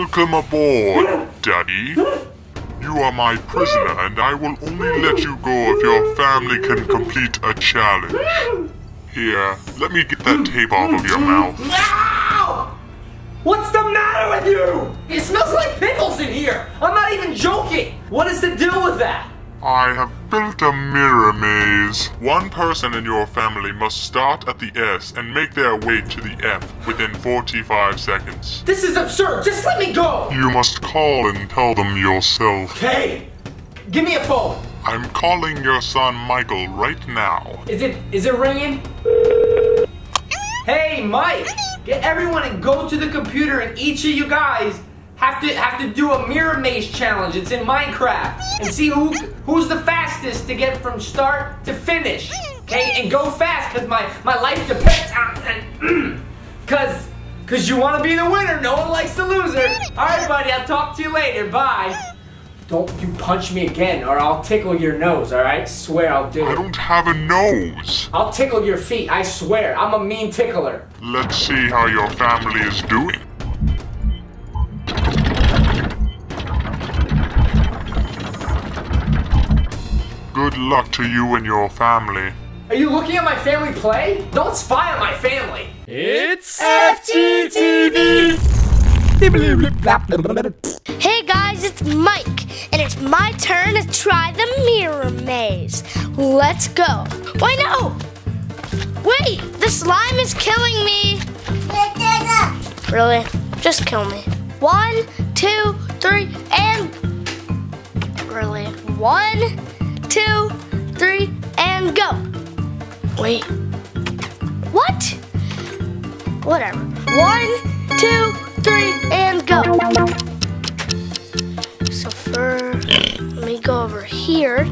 Welcome aboard, Daddy. You are my prisoner, and I will only let you go if your family can complete a challenge. Here, let me get that tape off of your mouth. Ow! What's the matter with you? It smells like pickles in here. I'm not even joking. What is the deal with that? I have built a mirror maze. One person in your family must start at the S and make their way to the F within 45 seconds. This is absurd. Just let me go. You must call and tell them yourself. Hey, give me a phone. I'm calling your son Michael right now. Is it is it ringing? Hey, Mike. Get everyone and go to the computer and each of you guys have to have to do a mirror maze challenge. It's in Minecraft and see who who's the fastest to get from start to finish. Okay, and go fast because my my life depends on because because you want to be the winner. No one likes the loser. All right, buddy. I'll talk to you later. Bye. Don't you punch me again, or I'll tickle your nose. All right? Swear I'll do it. I don't have a nose. I'll tickle your feet. I swear. I'm a mean tickler. Let's see how your family is doing. Good luck to you and your family. Are you looking at my family play? Don't spy on my family. It's FGTeeV. Hey guys, it's Mike, and it's my turn to try the mirror maze. Let's go. Wait, no! Wait, the slime is killing me. Really? Just kill me. One, two, three, and. Really? One, two, three, and go. Wait. What? Whatever. One, two, three, and go. So first, let me go over here.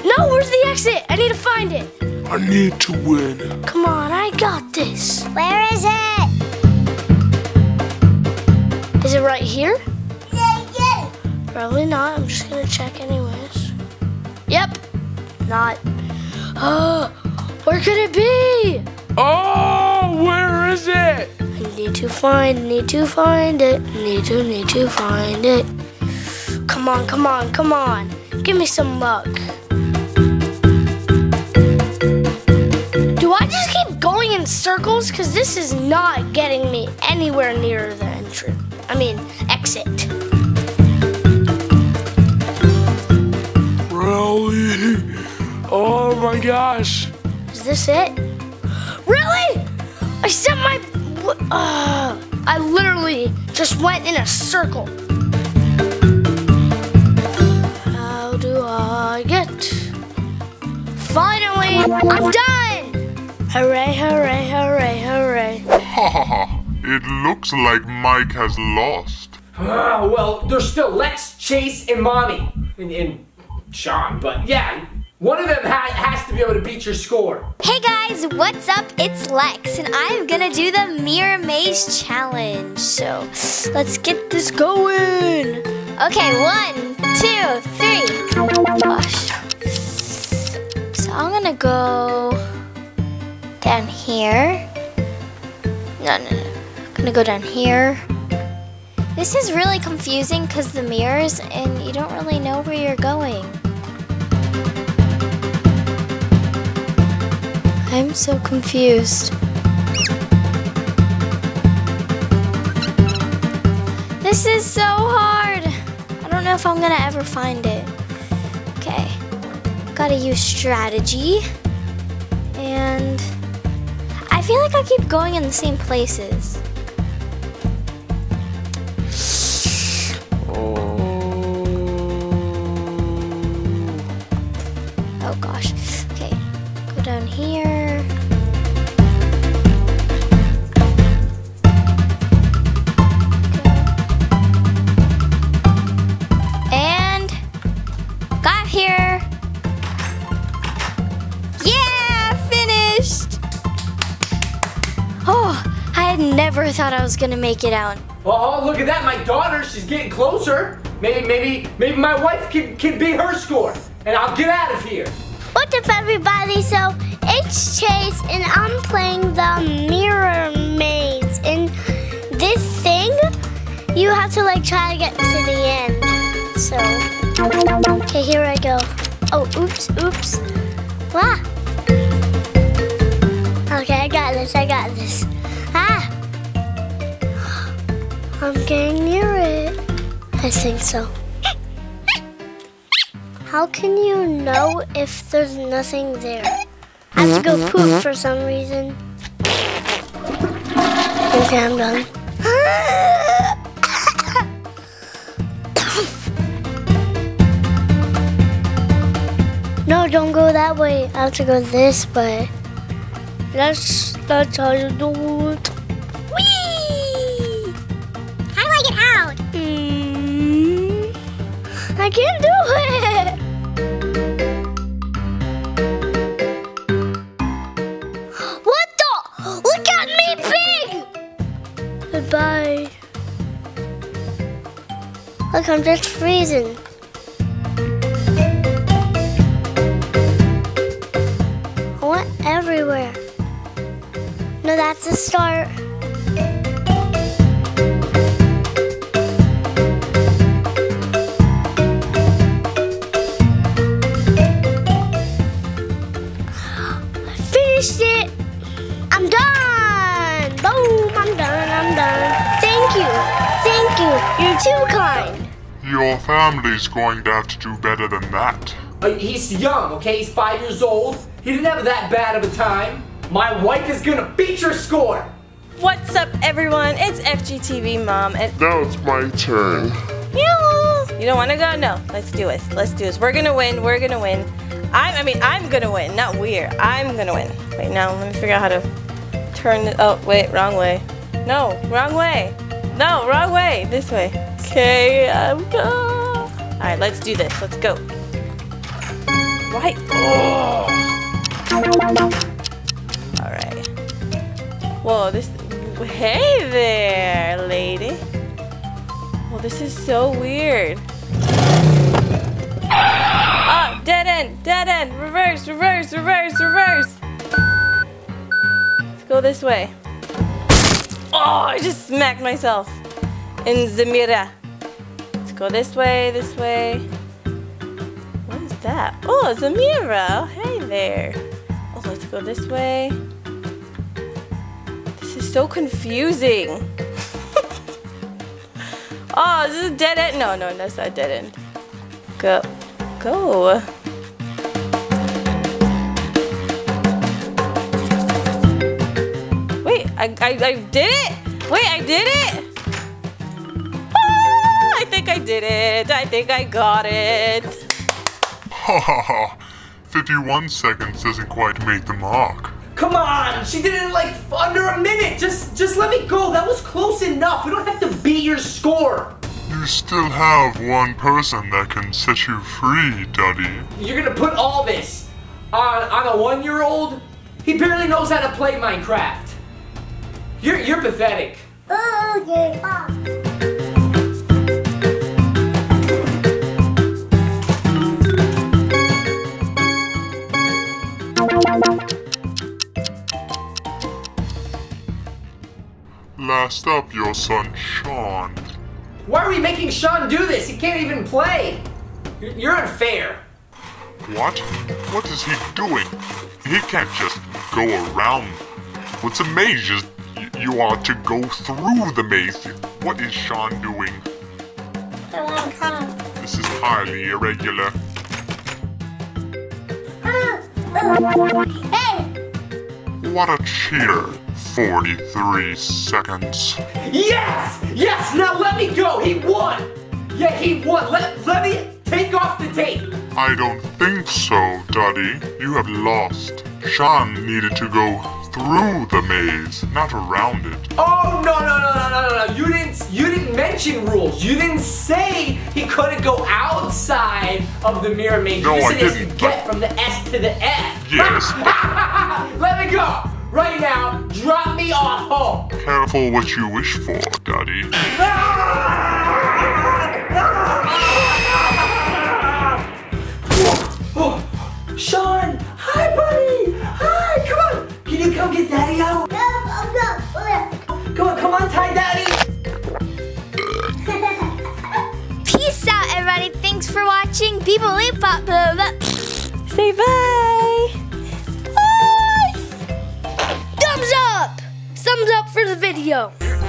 No, where's the exit? I need to find it. I need to win. Come on, I got this. Where is it? Is it right here? Probably not. I'm just gonna check anyways. Yep. Not. Oh, where could it be? Oh, where is it? I need to find, need to find it, need to, need to find it. Come on, come on, come on. Give me some luck. Do I just keep going in circles? Because this is not getting me anywhere near the entrance. I mean, exit. Really? Oh my gosh. Is this it? Really? I set my. Uh, I literally just went in a circle. How do I get? Finally, I'm done! Hooray, hooray, hooray, hooray. Ha ha ha. It looks like Mike has lost. Ah, well, there's still Lex, Chase, and Mommy. And, and Shawn, but yeah, one of them ha- has to be able to beat your score. Hey guys, what's up? It's Lex, and I'm gonna do the Mirror Maze Challenge. So let's get this going. Okay, one, two, three. Gosh. So I'm gonna go down here. No, no, no. I'm gonna go down here. This is really confusing because the mirrors and you don't really know where you're going. I'm so confused. This is so hard. I don't know if I'm gonna ever find it. Okay. Gotta use strategy. And I feel like I keep going in the same places. Oh gosh. Okay. Go down here. And got here. Yeah, finished. Oh, I had never thought I was gonna make it out. Oh, look at that, my daughter, she's getting closer. Maybe, maybe, maybe my wife can, can beat her score. And I'll get out of here. What's up, everybody? So, It's Chase, and I'm playing the mirror maze. And this thing, you have to like try to get to the end. So, okay, here I go. Oh, oops, oops. Wow. Okay, I got this. I got this. Ah. I'm getting near it. I think so. How can you know if there's nothing there? I have to go poop for some reason. Okay, I'm done. no, don't go that way. I have to go this way. That's that's how you do it. I can't do it. What the? Look at me, big. Goodbye. Look, I'm just freezing. I went everywhere. No, that's the start. Too kind. Your family's going to have to do better than that. Uh, he's young, okay? He's five years old. He didn't have that bad of a time. My wife is gonna beat your score. What's up, everyone? It's FGTeeV Mom, and Now it's my turn. you don't want to go? No, let's do it. Let's do this. We're gonna win. We're gonna win. I, I mean, I'm gonna win, not we're. I'm gonna win. Wait, now let me figure out how to turn it. Oh, wait, wrong way. No, wrong way. No, wrong way. This way. Okay, I'm go. All right, let's do this. Let's go. Right. Oh. All right. Whoa, this. Hey there, lady. Well, this is so weird. Ah, dead end, dead end. Reverse, reverse, reverse, reverse. Let's go this way. Oh, I just smacked myself in the mirror. Let's go this way, this way. What is that? Oh, it's a mirror. Hey there. Oh, let's go this way. This is so confusing. oh, this is a dead end? No, no, that's not a dead end. Go. Go. I, I, I did it? Wait, I did it? Ah, I think I did it. I think I got it. Ha ha ha. 51 seconds doesn't quite make the mark. Come on, she did it in like under a minute. Just, just let me go. That was close enough. We don't have to beat your score. You still have one person that can set you free, Duddy. You're gonna put all this on on a one-year-old? He barely knows how to play Minecraft. You're you're pathetic. Last up, your son Shawn. Why are we making Shawn do this? He can't even play. You're, unfair. What? What is he doing? He can't just go around. What's a maze? Just y- you are to go through the maze. What is Shawn doing? This is highly irregular. What a cheater. 43 seconds. Yes! Yes! Now let me go! He won! Yeah, he won! Let, let me take off the tape! I don't think so, Duddy. You have lost. Shawn needed to go through the maze, not around it. Oh no no no no no no no! You didn't you didn't mention rules. You didn't say he couldn't go outside of the mirror maze. No, you I said didn't, get from the S to the F. Yes, Let me go right now. Drop me off home. Careful what you wish for, Daddy. Shawn, hi buddy.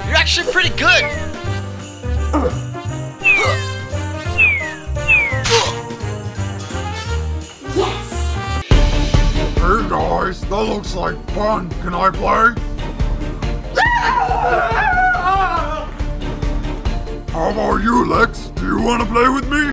You're actually pretty good. Yes. Hey guys, that looks like fun. Can I play? How about you, Lex? Do you want to play with me?